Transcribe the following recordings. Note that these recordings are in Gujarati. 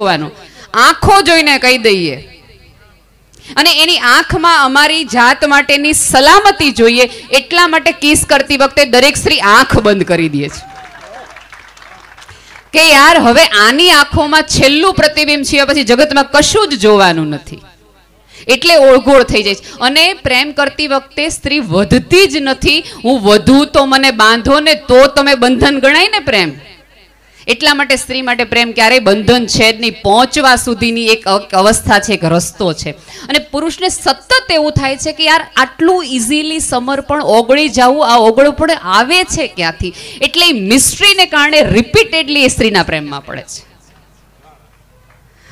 જોવાનું. આંખો જોઈને કહી દઈએ. અને એની આંખમાં અમારી જાત માટેની સલામતી જોઈએ, એટલા માટે કિસ કરતી વખતે દરેક સ્ત્રી આંખ બંધ કરી દે છે. કે યાર, હવે આની આંખોમાં છેલ્લું પ્રતિબિંબ છે પછી જગતમાં કશું જ જોવાનું નથી. એટલે ઓળઘોળ થઈ જાય છે. અને પ્રેમ કરતી વખતે સ્ત્રી વધતી જ નથી. હું વધુ તો મને બાંધો ને તો તમે બંધન ગણાય ને પ્રેમ. એટલા માટે સ્ત્રી માટે પ્રેમ ક્યારેય બંધન છે જ નહીં. પહોંચવા સુધીની એક અવસ્થા છે, એક રસ્તો છે. અને પુરુષને સતત એવું થાય છે કે યાર, આટલું ઇઝીલી સમર્પણ ઓગળી જવું, આ ઓગળું પણ આવે છે ક્યાંથી? એટલે એ મિસ્ટ્રીને કારણે રિપીટેડલી એ સ્ત્રીના પ્રેમમાં પડે છે.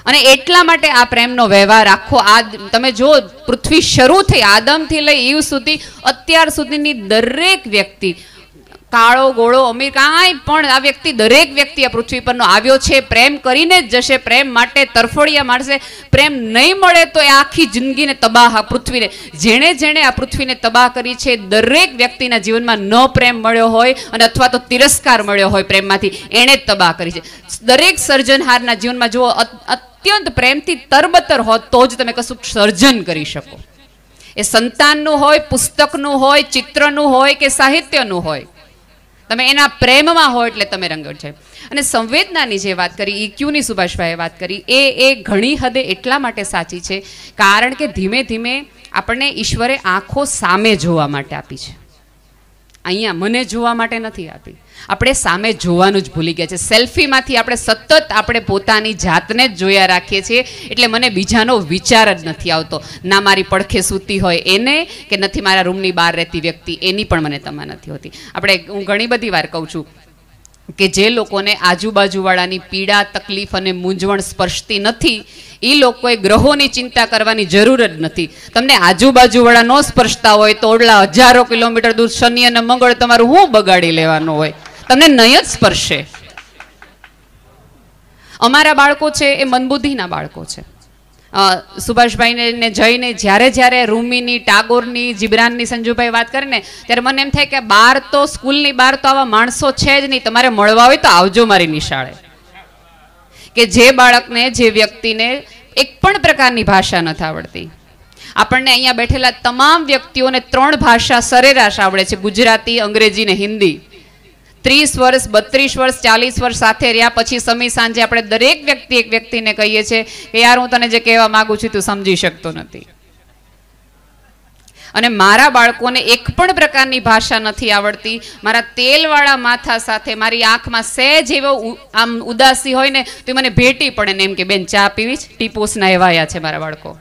અને એટલા માટે આ પ્રેમનો વ્યવહાર આખો આ તમે જો પૃથ્વી શરૂ થઈ, આદમથી લઈ ઈવ સુધી, અત્યાર સુધીની દરેક વ્યક્તિ કાળો, ગોળો, અમીર, કાંઈ પણ આ વ્યક્તિ, દરેક વ્યક્તિ આ પૃથ્વી પરનો આવ્યો છે. પ્રેમ કરીને જ જશે. પ્રેમ માટે તરફડિયા મારશે. પ્રેમ નહીં મળે તો એ આખી જિંદગીને તબાહ આ પૃથ્વીને. જેણે જેણે આ પૃથ્વીને તબાહ કરી છે, દરેક વ્યક્તિના જીવનમાં ન પ્રેમ મળ્યો હોય અને અથવા તો તિરસ્કાર મળ્યો હોય પ્રેમમાંથી, એણે જ તબાહ કરી છે. દરેક સર્જનહારના જીવનમાં જુઓ અત- અત્યંત પ્રેમથી તરબતર હોત તો જ તમે કશું સર્જન કરી શકો. એ સંતાનનું હોય, પુસ્તકનું હોય, ચિત્રનું હોય કે સાહિત્યનું હોય તમે એના પ્રેમમાં હો એટલે તમે રંગો છે. અને સંવેદનાની જે વાત કરી એ ક્યુની સુભાષભાઈએ વાત કરી, એ એ ઘણી હદે એટલા માટે સાચી છે, કારણ કે ધીમે ધીમે આપણને ઈશ્વરે આંખો સામે જોવા માટે આપી છે. અહીંયા મને જોવા માટે નથી આપી. આપણે સામે જોવાનું જ ભૂલી ગયા છે. સેલ્ફીમાંથી આપણે સતત આપણે પોતાની જાતને જ જોયા રાખીએ છીએ. એટલે મને બીજાનો વિચાર જ નથી આવતો. ના મારી પડખે સૂતી હોય એને કે નથી મારા રૂમની બહાર રહેતી વ્યક્તિ, એની પણ મને તમા નથી હોતી. આપણે, હું ઘણી બધી વાર કહું છું કે જે લોકોને આજુબાજુવાળાની પીડા, તકલીફ અને મૂંઝવણ સ્પર્શતી નથી એ લોકોએ ગ્રહોની ચિંતા કરવાની જરૂર જ નથી. તમને આજુબાજુવાળા ન સ્પર્શતા હોય તો ઓડલા હજારો કિલોમીટર દૂર શનિ અને મંગળ તમારું હું બગાડી લેવાનું હોય? તમને નહીં જ સ્પર્શે. અમારા બાળકો છે એ મનબુદ્ધિના બાળકો છે. સુભાષભાઈને જઈને જ્યારે જ્યારે રૂમીની, ટાગોરની, જીબ્રાનની, સંજુભાઈ વાત કરીને, ત્યારે મને એમ થાય કે બહાર તો સ્કૂલની બહાર તો આવા માણસો છે જ નહીં. તમારે મળવા હોય તો આવજો મારી નિશાળે. કે જે બાળકને, જે વ્યક્તિને એક પણ પ્રકારની ભાષા નથી આવડતી. આપણને અહીંયા બેઠેલા તમામ વ્યક્તિઓને ત્રણ ભાષા સરેરાશ આવડે છે. ગુજરાતી, અંગ્રેજી ને હિન્દી. ત્રીસ વર્ષ, બત્રીસ વર્ષ, ચાલીસ વર્ષ સાથે રહ્યા પછી સમય સાંજે આપણે દરેક વ્યક્તિ એક વ્યક્તિને કહીએ છીએ કે, યાર, હું તને જે કહેવા માગું છું, તું સમજી શકતો નથી. અને મારા બાળકોને એક પણ પ્રકારની ભાષા નથી આવડતી. મારા તેલવાળા માથા સાથે મારી આંખમાં સહેજ એવો આમ ઉદાસી હોય ને, તો મને ભેટી પડે ને એમ કે, બેન, ચા પીવી જ ટીપોસના એવાયા છે મારા બાળકો.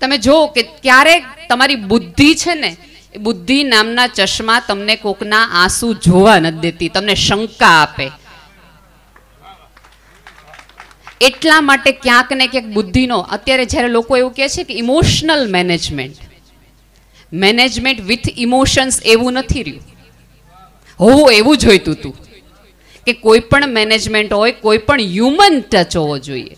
તમે જો કે ક્યારેક તમારી બુદ્ધિ છે ને બુદ્ધિ નામના ચશ્મા તમને કોકના આંસુ જોવા નથી દેતી, તમને શંકા આપે. એટલા માટે ક્યાંક ને ક્યાંક બુદ્ધિનો, અત્યારે જ્યારે લોકો એવું કહે છે કે emotional management management with emotions એવું નથી રહ્યું. હોવું એવું જોઈતું હતું કે કોઈ પણ મેનેજમેન્ટ હોય, કોઈ પણ હ્યુમન ટચ હોવો જોઈએ.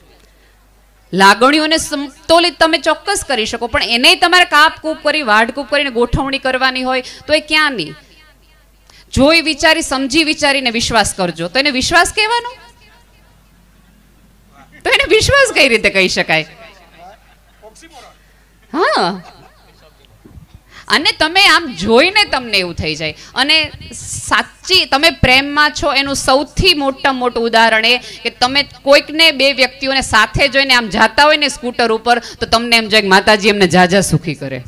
લાગણીઓને સંતુલિત તમે ચોક્કસ કરી શકો. પણ એને તમારે કાપકૂપ કરી વાઢકૂપ કરીને ગોઠવણી કરવાની હોય તો એ ક્યાં નહીં જોઈ વિચારી, સમજી વિચારીને વિશ્વાસ કરજો. તો એને વિશ્વાસ કહેવાનો? તો એને વિશ્વાસ કઈ રીતે કહી શકાય? હા. અને તમે આમ જોઈને તમને એવું થઈ જાય. અને સાચી તમે પ્રેમમાં છો એનું સૌથી મોટા મોટું ઉદાહરણ એ કે તમે કોઈકને બે વ્યક્તિઓને સાથે જોઈને આમ જાતા હોય ને સ્કૂટર ઉપર તો તમને એમ જાય માતાજી એમને જાજા સુખી કરે.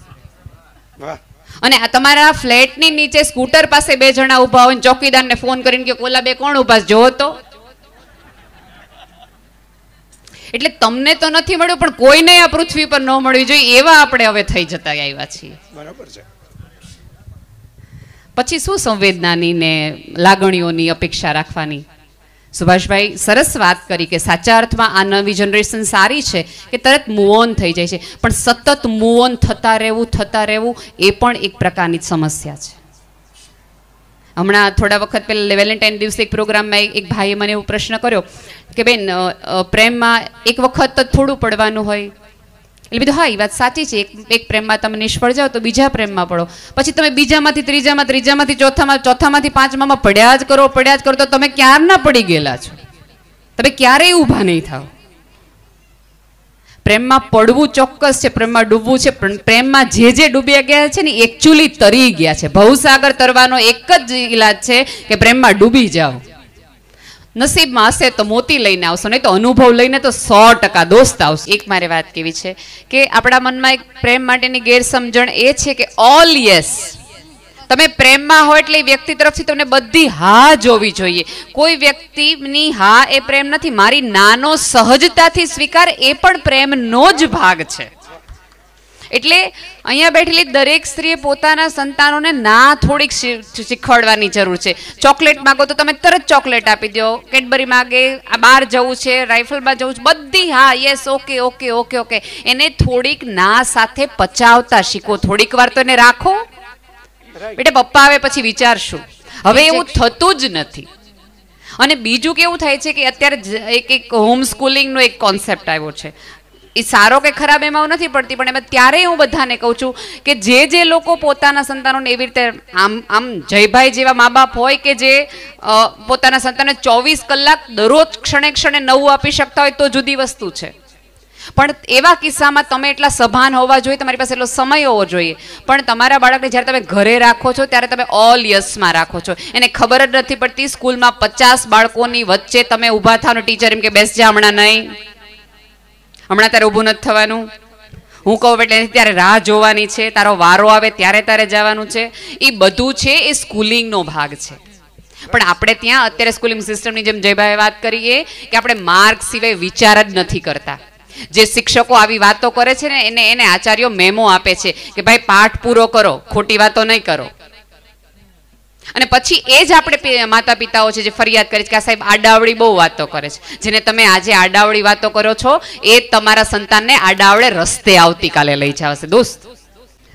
અને આ તમારા ફ્લેટની નીચે સ્કૂટર પાસે બે જણા ઊભા હોય ચોકીદારને ફોન કરીને કે ઓલા બે કોણ ઊભા જોવો તો. એટલે તમને તો નથી મળ્યું પણ કોઈને આ પૃથ્વી પર ન મળવી જોઈએ એવા આપણે હવે થઈ જતા આવ્યા છીએ. બરાબર છે. પછી શું સંવેદનાની ને લાગણીઓની અપેક્ષા રાખવાની? સુભાષભાઈ સરસ વાત કરી કે સાચા અર્થમાં આ નવી જનરેશન સારી છે કે તરત મૂવ ઓન થઈ જાય છે. પણ સતત મૂવ ઓન થતા રહેવું થતા રહેવું એ પણ એક પ્રકારની સમસ્યા છે. હમણાં થોડા વખત પહેલાં વેલેન્ટાઇન દિવસે એક પ્રોગ્રામમાં એક- એક ભાઈએ મને એવો પ્રશ્ન કર્યો કે બેન પ્રેમમાં એક વખત જ થોડું પડવાનું હોય. એટલે બીજું હા, એ વાત સાચી છે. એક એક પ્રેમમાં તમે નિષ્ફળ જાઓ તો બીજા પ્રેમમાં પડો. પછી તમે બીજામાંથી, ત્રીજામાં, ત્રીજામાંથી, ચોથામાં, ચોથામાંથી, પાંચમામાં પડ્યા જ કરો, પડ્યા જ કરો, તો તમે ક્યારના પડી ગયેલા છો? તમે ક્યારેય ઊભા નહીં થાવ. પ્રેમમાં પડવું ચોક્કસ છે, પ્રેમમાં ડૂબવું છે, પણ પ્રેમમાં જે જે ડૂબ્યા ગયા છે ને, એકચ્યુઅલી તરી ગયા છે. ભવસાગર તરવાનો એક જ ઈલાજ છે કે પ્રેમમાં ડૂબી જાઓ. નસીબમાં હશે તો મોતી લઈને આવશો, નહીં તો અનુભવ લઈને તો સો ટકા દોસ્ત આવશે. એક મારે વાત કેવી છે કે આપણા મનમાં એક પ્રેમ માટેની ગેરસમજણ એ છે કે ઓલ યસ તમે પ્રેમમાં હો એટલે વ્યક્તિ તરફથી તમને બધી હા જોવી જોઈએ. કોઈ વ્યક્તિની હા એ પ્રેમ નથી, મારી નાનો સહજતાથી સ્વીકાર એ પણ પ્રેમનો જ ભાગ છે. એટલે અહીંયા બેઠેલી દરેક સ્ત્રીએ પોતાના સંતાનોને ના થોડીક શીખવાડવાની જરૂર છે. ચોકલેટ માગો તો તમે તરત ચોકલેટ આપી દો. કેડબરી માગે આ બહાર જવું છે રાઇફલમાં જવું છે બધી હા yes okay okay okay okay. એને થોડીક ના સાથે પચાવતા શીખો. થોડીક વાર તો એને રાખો. બેટા પપ્પા આવે પછી વિચારશું. હવે એવું થતું જ નથી. અને બીજું કેવું થાય છે કે અત્યારે એક એક હોમ સ્કૂલિંગનો એક કોન્સેપ્ટ આવ્યો છે. એ સારો કે ખરાબ એમાં નથી પડતી, પણ એમાં ત્યારે હું બધાને કહું છું કે જે જે લોકો પોતાના સંતાનોને એવી રીતે આમ આમ જયભાઈ જેવા મા બાપ હોય કે જે પોતાના સંતાનને ચોવીસ કલાક દરરોજ ક્ષણે ક્ષણે નવું આપી શકતા હોય તો જુદી વસ્તુ છે. પણ એવા કિસ્સામાં તમે એટલા સભાન હોવા જોઈએ, તમારી પાસે એટલો સમય હોવો જોઈએ. પણ તમારા બાળકને જ્યારે તમે ઘરે રાખો છો, ત્યારે તમે ઓલ યસમાં રાખો છો. એને ખબર જ નથી પડતી, સ્કૂલમાં પચાસ બાળકોની વચ્ચે તમે ઊભા થાવ ટીચર એમ કે બેસજા હમણાં નહીં. હમણાં તારે ઊભું નથી થવાનું. હું કહું એટલે ત્યારે રાહ જોવાની છે, તારો વારો આવે ત્યારે તારે જવાનું છે. એ બધું છે, એ સ્કૂલિંગનો ભાગ છે. પણ આપણે ત્યાં અત્યારે સ્કૂલિંગ સિસ્ટમની જેમ જયભાઈ વાત કરીએ કે આપણે માર્ક સિવાય વિચાર જ નથી કરતા. જે શિક્ષકો આવી વાતો કરે છે ને, એને એને આચાર્યો મેમો આપે છે કે ભાઈ પાઠ પૂરો કરો, ખોટી વાતો નહીં કરો. અને પછી એ જ આપણે માતા પિતાઓ છે જે ફરિયાદ કરે છે કે આ સાહેબ આડાવડી બહુ વાતો કરે છે. જેને તમે આજે આડાવડી વાતો કરો છો એ તમારા સંતાનને આડાવડે રસ્તે આવતીકાલે લઈ જશે દોસ્ત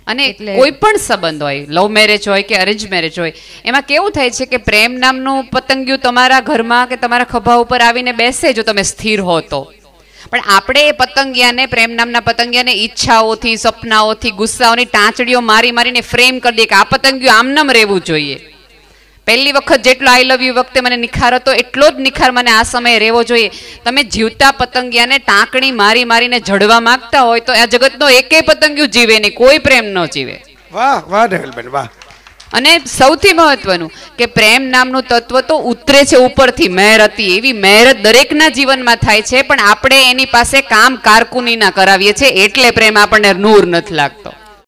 અને કોઈ પણ સંબંધ હોય લવ મેરેજ હોય કે અરેન્જ મેરેજ હોય એમાં કેવું થાય છે કે પ્રેમ નામનું પતંગિયું તમારા ઘરમાં કે તમારા ખભા ઉપર આવીને બેસે જો તમે સ્થિર હો તો. પણ આપણે એ પતંગિયાને પ્રેમ નામના પતંગિયાને ઈચ્છાઓથી સપનાઓથી ગુસ્સાઓની ટાંચડીઓ મારી મારીને ફ્રેમ કરી દઈએ કે આ પતંગિયું આમનામ રહેવું જોઈએ. પહેલી વખત જેટલો આઈ લવ યુ વખતે મને નિખાર હતો એટલો જ નિખાર મને આ સમયે રહેવો જોઈએ. તમે જીવતા પતંગિયાને ટાંકણી મારી મારીને જડવા માંગતા હોય તો આ જગતનો એકેય પતંગિયું જીવે નહીં કોઈ પ્રેમ ન જીવે. વાહ વાહ નેહલબેન વાહ. અને સૌથી મહત્વનું કે પ્રેમ નામનું તત્વ તો ઉતરે છે ઉપરથી મહેર હતી. એવી મહેર દરેકના જીવનમાં થાય છે પણ આપણે એની પાસે કામ કારકુની ના કરાવીએ છીએ એટલે પ્રેમ આપણને નૂર નથી લાગતો.